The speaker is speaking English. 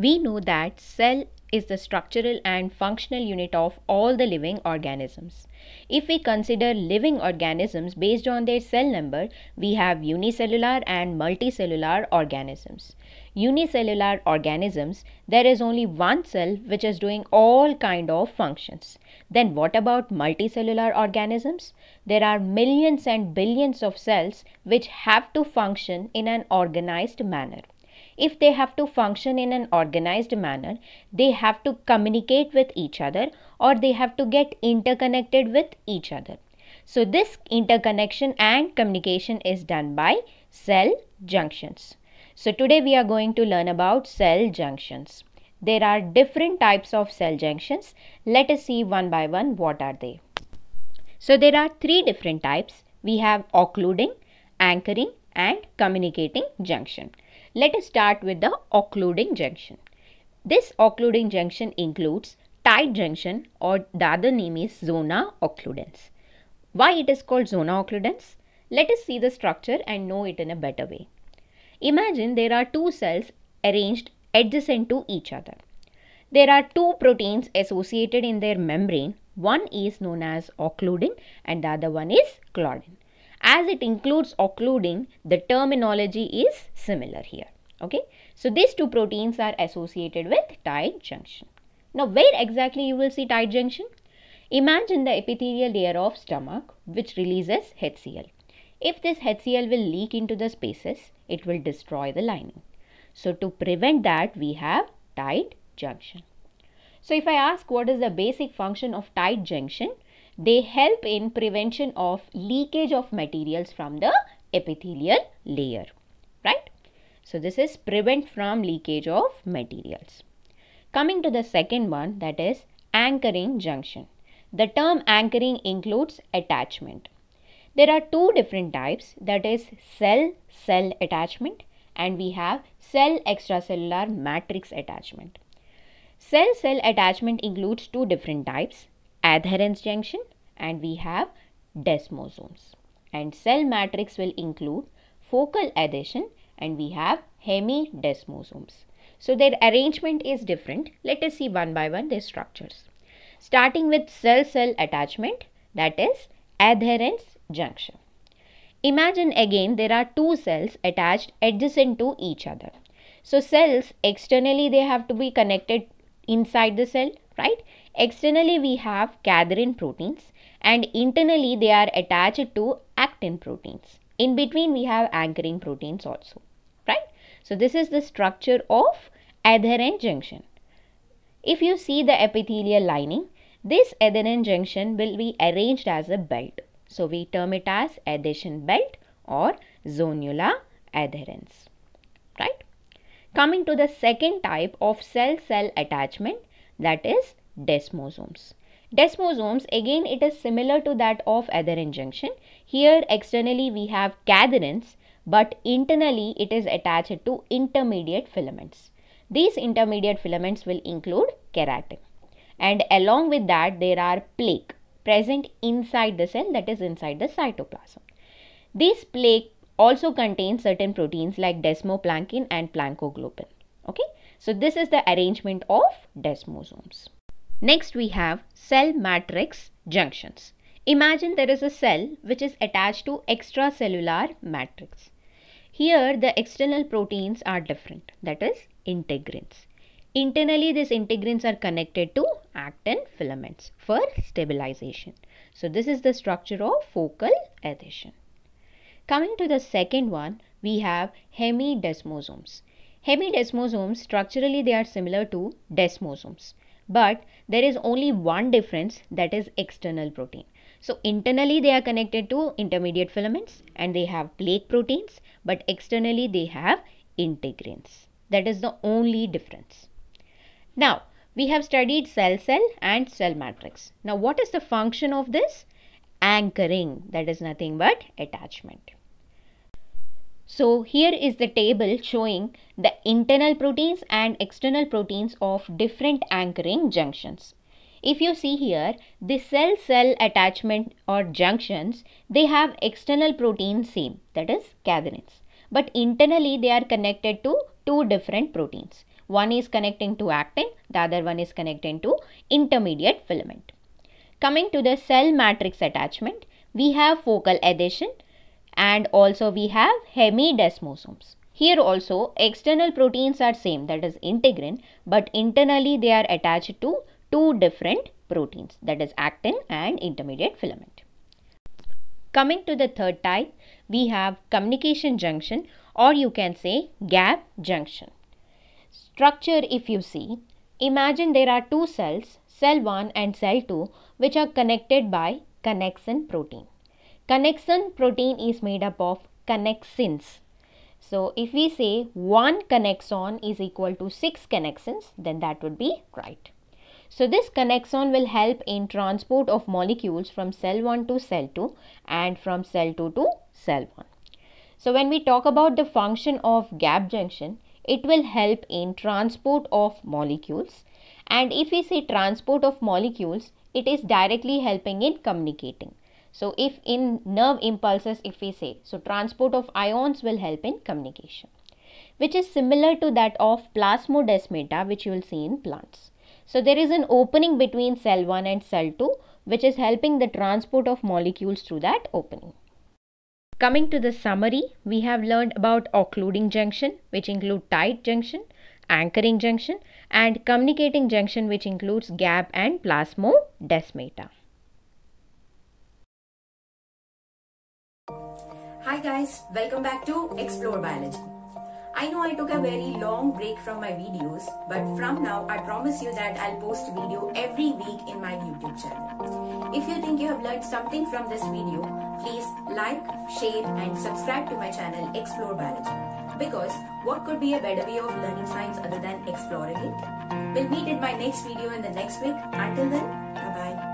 We know that cell is the structural and functional unit of all the living organisms. If we consider living organisms based on their cell number, we have unicellular and multicellular organisms. Unicellular organisms, there is only one cell which is doing all kind of functions. Then what about multicellular organisms? There are millions and billions of cells which have to function in an organized manner if they have to function in an organized manner, they have to communicate with each other or they have to get interconnected with each other. So, this interconnection and communication is done by cell junctions. So, today we are going to learn about cell junctions. There are different types of cell junctions. Let us see one by one what are they. So, there are three different types. We have occluding, anchoring and communicating junction. Let us start with the occluding junction. This occluding junction includes tight junction or the other name is zona occludens. Why it is called zona occludens? Let us see the structure and know it in a better way. Imagine there are two cells arranged adjacent to each other. There are two proteins associated in their membrane. One is known as occludin and the other one is claudin. As it includes occluding, the terminology is similar here. Okay. So, these two proteins are associated with tight junction. Now, where exactly you will see tight junction? Imagine the epithelial layer of stomach which releases HCl. If this HCl will leak into the spaces, it will destroy the lining. So, to prevent that, we have tight junction. So, if I ask what is the basic function of tight junction, they help in prevention of leakage of materials from the epithelial layer, right? So, this is prevent from leakage of materials. Coming to the second one that is anchoring junction. The term anchoring includes attachment. There are two different types that is cell-cell attachment and we have cell extracellular matrix attachment. Cell-cell attachment includes two different types adherens junction and we have desmosomes. And cell matrix will include focal adhesion and we have hemidesmosomes. So their arrangement is different. Let us see one by one their structures. Starting with cell-cell attachment that is adherens junction. Imagine again there are two cells attached adjacent to each other. So cells externally they have to be connected inside the cell right. Externally we have cadherin proteins and internally they are attached to actin proteins. In between we have anchoring proteins also, right? So this is the structure of adherent junction. If you see the epithelial lining, this adherent junction will be arranged as a belt. So we term it as adhesion belt or zonula adherens, right? Coming to the second type of cell-cell attachment that is desmosomes. Desmosomes again it is similar to that of adherent junction. Here externally we have cadherins but internally it is attached to intermediate filaments. These intermediate filaments will include keratin and along with that there are plaque present inside the cell that is inside the cytoplasm. This plaque also contains certain proteins like desmoplakin and plakoglobin. Okay, so this is the arrangement of desmosomes. Next we have cell matrix junctions. Imagine there is a cell which is attached to extracellular matrix. Here the external proteins are different that is integrins. Internally these integrins are connected to actin filaments for stabilization. So this is the structure of focal adhesion. Coming to the second one we have hemidesmosomes. Hemidesmosomes structurally they are similar to desmosomes but there is only one difference that is external protein. So internally they are connected to intermediate filaments and they have plaque proteins but externally they have integrins. That is the only difference. Now we have studied cell cell and cell matrix. Now what is the function of this? Anchoring that is nothing but attachment. So here is the table showing the internal proteins and external proteins of different anchoring junctions. If you see here, the cell-cell attachment or junctions, they have external protein same, that is cadherins. But internally they are connected to two different proteins. One is connecting to actin, the other one is connecting to intermediate filament. Coming to the cell matrix attachment, we have focal adhesion and also we have hemidesmosomes. Here also external proteins are same that is integrin but internally they are attached to two different proteins that is actin and intermediate filament. Coming to the third type, we have communication junction or you can say gap junction. Structure if you see, imagine there are two cells, cell 1 and cell 2 which are connected by connexon protein. Connexon protein is made up of connexins. So if we say one connexon is equal to 6 connexins then that would be right. So this connexon will help in transport of molecules from cell 1 to cell 2 and from cell 2 to cell 1. So when we talk about the function of gap junction, it will help in transport of molecules and if we say transport of molecules, it is directly helping in communicating. So if in nerve impulses, if we say, so transport of ions will help in communication, which is similar to that of plasmodesmata, which you will see in plants. So there is an opening between cell 1 and cell 2 which is helping the transport of molecules through that opening. Coming to the summary, we have learned about occluding junction which include tight junction, anchoring junction and communicating junction which includes gap and plasmodesmata. Guys, welcome back to Explore Biology. I know I took a very long break from my videos, but from now I promise you that I'll post video every week in my YouTube channel. If you think you have learned something from this video, please like, share and subscribe to my channel Explore Biology. Because what could be a better way of learning science other than exploring it? We'll meet in my next video in the next week. Until then, bye bye.